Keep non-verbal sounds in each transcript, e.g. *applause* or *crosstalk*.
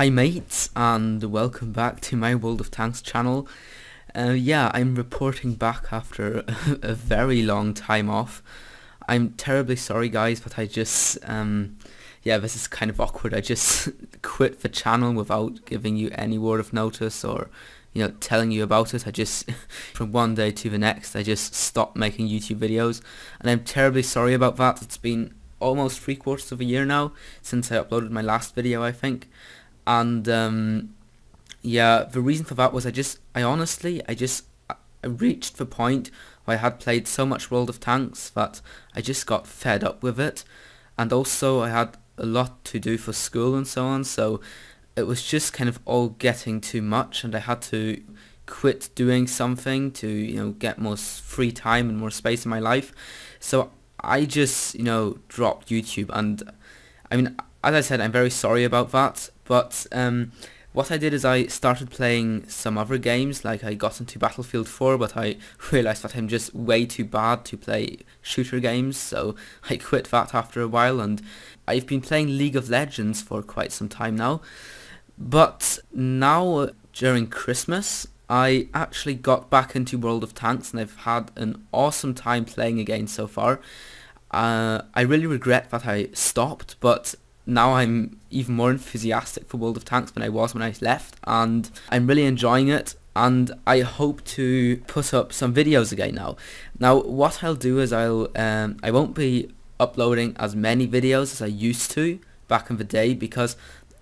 Hi mates and welcome back to my World of Tanks channel. Uh, yeah, I'm reporting back after *laughs* a, very long time off. I'm terribly sorry guys, but I just, um, yeah, this is kind of awkward. I just *laughs* quit the channel without giving you any word of notice or, you know, telling you about it. I just, *laughs* from one day to the next, I just stopped making YouTube videos. And I'm terribly sorry about that. It's been almost three quarters of a year now since I uploaded my last video, I think and um, yeah, the reason for that was I just, I honestly, I just, I reached the point where I had played so much World of Tanks that I just got fed up with it, and also I had a lot to do for school and so on, so it was just kind of all getting too much, and I had to quit doing something to, you know, get more free time and more space in my life. So I just, you know, dropped YouTube, and I mean, as I said, I'm very sorry about that, but um, what I did is I started playing some other games, like I got into Battlefield 4, but I *laughs* realised that I'm just way too bad to play shooter games, so *laughs* I quit that after a while, and I've been playing League of Legends for quite some time now. But now, during Christmas, I actually got back into World of Tanks, and I've had an awesome time playing again so far. Uh, I really regret that I stopped, but now I'm even more enthusiastic for World of Tanks than I was when I left and I'm really enjoying it and I hope to put up some videos again now. Now what I'll do is I'll um, I won't be uploading as many videos as I used to back in the day because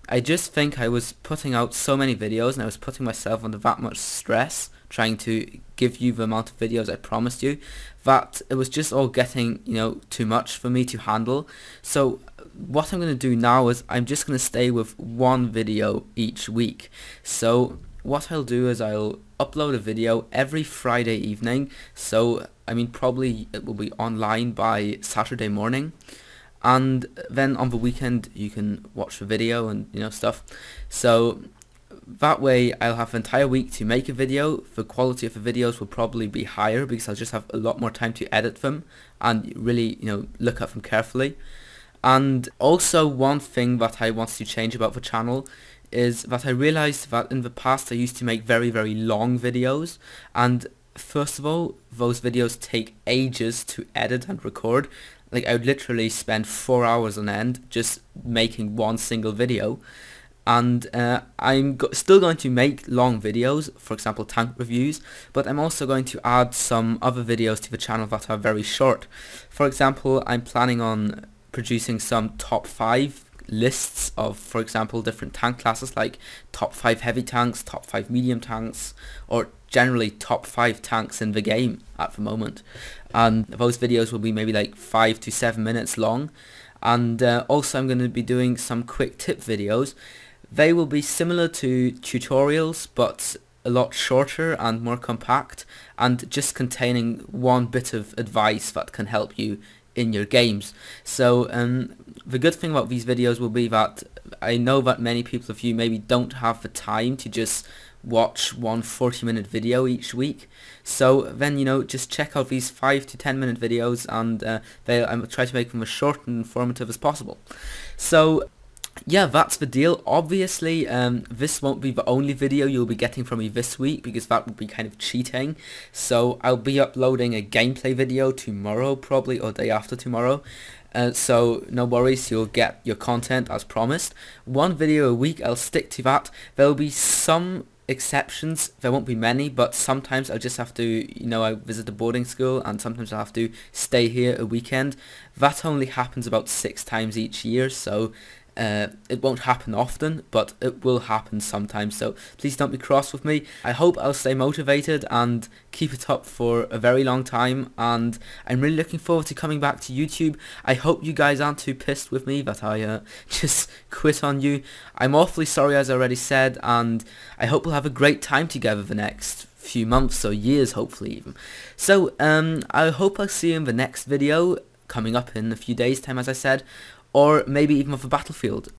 I just think I was putting out so many videos and I was putting myself under that much stress trying to give you the amount of videos I promised you that it was just all getting you know too much for me to handle so what I'm going to do now is I'm just going to stay with one video each week. So what I'll do is I'll upload a video every Friday evening. So I mean probably it will be online by Saturday morning. And then on the weekend you can watch the video and you know stuff. So that way I'll have an entire week to make a video. The quality of the videos will probably be higher because I'll just have a lot more time to edit them and really, you know, look at them carefully. And also one thing that I want to change about the channel is that I realized that in the past I used to make very very long videos. And first of all those videos take ages to edit and record. Like I would literally spend four hours on end just making one single video. And uh, I'm go still going to make long videos, for example tank reviews, but I'm also going to add some other videos to the channel that are very short. For example, I'm planning on producing some top 5 lists of, for example, different tank classes like top 5 heavy tanks, top 5 medium tanks, or generally top 5 tanks in the game at the moment. And those videos will be maybe like 5 to 7 minutes long. And uh, also I'm going to be doing some quick tip videos. They will be similar to tutorials but a lot shorter and more compact and just containing one bit of advice that can help you in your games. So um, the good thing about these videos will be that I know that many people of you maybe don't have the time to just watch one 40 minute video each week so then you know just check out these 5 to 10 minute videos and uh, they, I try to make them as short and informative as possible so yeah, that's the deal. Obviously, um, this won't be the only video you'll be getting from me this week because that would be kind of cheating. So I'll be uploading a gameplay video tomorrow probably or day after tomorrow. Uh, so no worries, you'll get your content as promised. One video a week, I'll stick to that. There'll be some exceptions. There won't be many, but sometimes I'll just have to, you know, I visit a boarding school and sometimes I'll have to stay here a weekend. That only happens about six times each year, so uh, it won't happen often, but it will happen sometimes, so please don't be cross with me. I hope I'll stay motivated and keep it up for a very long time, and I'm really looking forward to coming back to YouTube. I hope you guys aren't too pissed with me that I uh, *laughs* just quit on you. I'm awfully sorry as I already said, and I hope we'll have a great time together the next few months or years hopefully even. So um, I hope I'll see you in the next video coming up in a few days time as I said or maybe even of a battlefield.